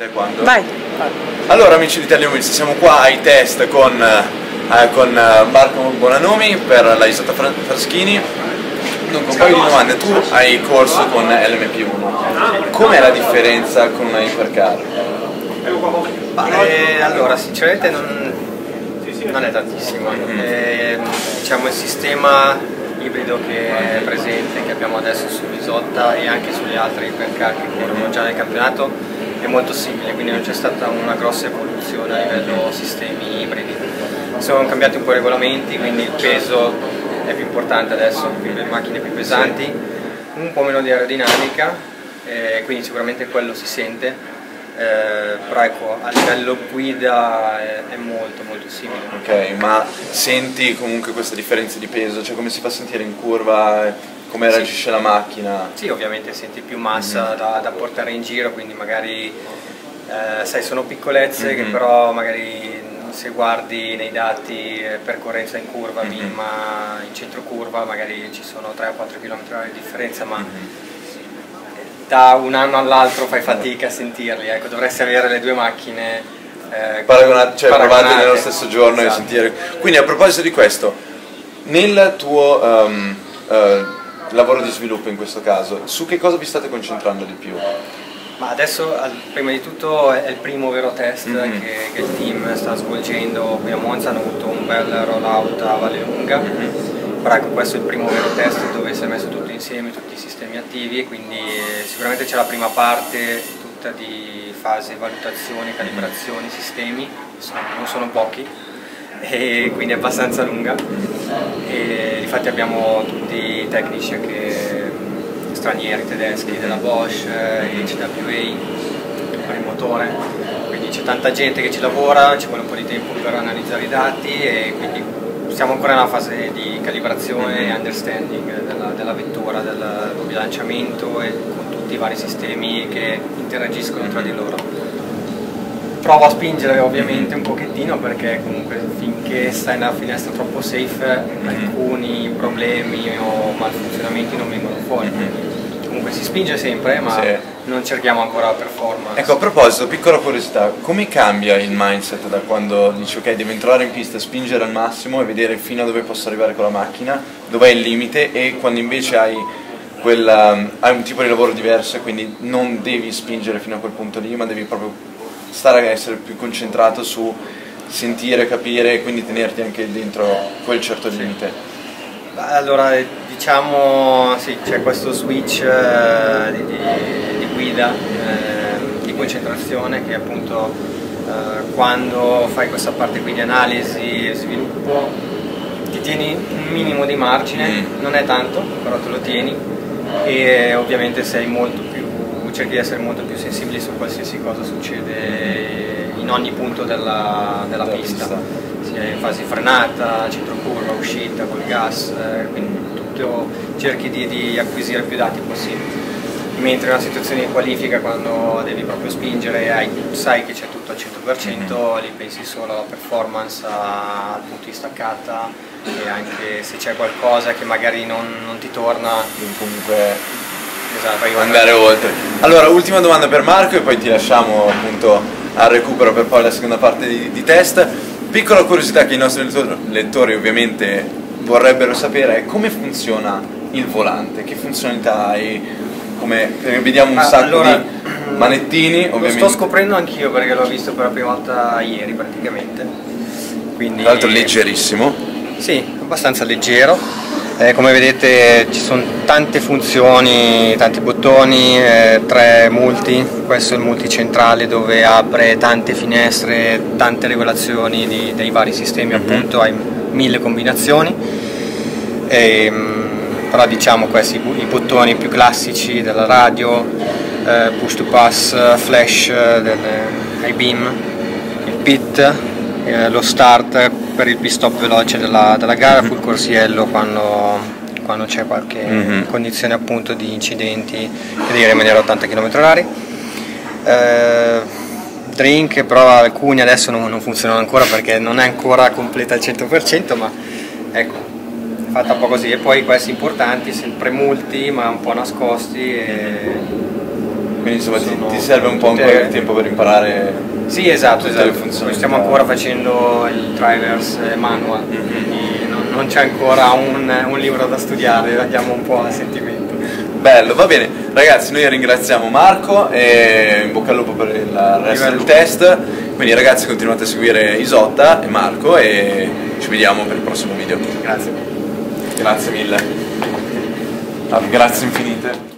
te quando? Vai. Allora amici di Italia Wheels, siamo qua ai test con, eh, con eh, Marco Bonanomi per la Isotta Fraschini. Dunque, un paio di domande. Tu hai corso con LMP1. Com'è la differenza con una hypercar? Eh, allora, sinceramente non, non è tantissimo. Mm. Eh, diciamo il sistema ibrido che è presente, che abbiamo adesso sull'Isotta e anche sulle altre hypercar che corrono già nel campionato è molto simile, quindi non c'è stata una grossa evoluzione a livello sistemi ibridi. Sono cambiati un po' i regolamenti, quindi il peso è più importante adesso, quindi le macchine più pesanti, un po' meno di aerodinamica, eh, quindi sicuramente quello si sente. Eh, però ecco, a livello guida è, è molto molto simile. Ok, ma senti comunque questa differenza di peso? Cioè come si fa a sentire in curva? Come Sì. reagisce la macchina? Sì, ovviamente senti più massa da, da portare in giro, quindi magari eh, sai, sono piccolezze che Mhm. però magari se guardi nei dati eh, percorrenza in curva, Mhm. minima in centro curva, magari ci sono 3-4 km di differenza, ma Mhm. da un anno all'altro fai fatica a sentirli, ecco, dovresti avere le due macchine eh, Paragonate, cioè paragonate. nello stesso giorno e Esatto. sentire. Quindi a proposito di questo, nel tuo ehm, eh, lavoro di sviluppo in questo caso, su che cosa vi state concentrando di più? Ma adesso prima di tutto è il primo vero test Mhm. che, che il team sta svolgendo qui a Monza, hanno avuto un bel rollout a Valle Lunga, Mhm. però ecco questo è il primo vero test dove si è messo tutto insieme, tutti i sistemi attivi e quindi eh, sicuramente c'è la prima parte tutta di fase valutazioni, calibrazioni, sistemi, che sono- non sono pochi e quindi è abbastanza lunga e infatti abbiamo tutti i tecnici mm, stranieri tedeschi della Bosch, eh, HWA per il motore, quindi c'è tanta gente che ci lavora, ci vuole un po' di tempo per analizzare i dati e quindi siamo ancora nella fase di calibrazione e understanding della, della vettura, del bilanciamento e con tutti i vari sistemi che interagiscono tra di loro provo a spingere ovviamente un pochettino perché comunque finché stai nella finestra troppo safe alcuni problemi o malfunzionamenti non vengono fuori. Quindi Comunque si spinge sempre ma Sì. non cerchiamo ancora la performance. Ecco, a proposito, piccola curiosità, come cambia il mindset da quando dici ok, devo entrare in pista, spingere al massimo e vedere fino a dove posso arrivare con la macchina, dov'è il limite e quando invece hai, quella, hai un tipo di lavoro diverso e quindi non devi spingere fino a quel punto lì, ma devi proprio stare a essere più concentrato su sentire, capire e quindi tenerti anche dentro quel certo limite. Beh, Allora diciamo sì, c'è questo switch eh, di, di- di guida, eh, di concentrazione che appunto eh, quando fai questa parte qui di analisi e sviluppo ti tieni un minimo di margine, Mm. non è tanto, però te lo tieni e ovviamente sei molto più, cerchi di essere molto più sensibile su qualsiasi cosa succede in ogni punto della, della pista. sia in fase frenata, centro curva, uscita col gas, eh, quindi tutto cerchi di, di acquisire più dati possibili. Mentre in una situazione di qualifica quando devi proprio spingere e hai- sai che c'è tutto al 100%, lì pensi solo alla performance, al punto di staccata e anche se c'è qualcosa che magari non, non ti torna, comunque esatto, andare oltre. Allora, ultima domanda per Marco e poi ti lasciamo appunto al recupero per poi la seconda parte di, di test. Piccola curiosità che i nostri lettori, lettori ovviamente vorrebbero sapere è come funziona il volante, che funzionalità hai, come, vediamo un Ah, sacco allora, di manettini Lo ovviamente. sto scoprendo anch'io perché l'ho visto per la prima volta ieri praticamente. Quindi, Tra l'altro leggerissimo. Sì, abbastanza leggero. Eh, come vedete ci sono tante funzioni, tanti bottoni, eh, tre multi, questo è il multi centrale dove apre tante finestre, tante regolazioni di- dei vari sistemi, appunto hai mille combinazioni. Ehm, però diciamo questi i bottoni più classici della radio, eh, push to pass, flash eh, del I-beam, il pit, eh, lo start per il pit stop veloce della, della gara, full corsiello quando, quando c'è qualche Mhm. condizione appunto di incidenti che devi rimanere a 80 km h eh, drink però alcuni adesso non, non funzionano ancora perché non è ancora completa al 100% ma ecco fatta un po' così e poi questi importanti sempre multi ma un po' nascosti e Quindi insomma ti, ti serve un po' ancora di tempo per imparare. Sì, esatto, esatto. funzionalità. Stiamo ancora facendo il drivers eh, manual, Mhm. quindi non, non c'è ancora un, un libro da studiare, andiamo un po' a sentimento. Bello, va bene. Ragazzi, noi ringraziamo Marco e in bocca al lupo per il resto del test. Quindi ragazzi continuate a seguire Isotta e Marco e ci vediamo per il prossimo video. Grazie. Grazie mille. Ah, grazie infinite.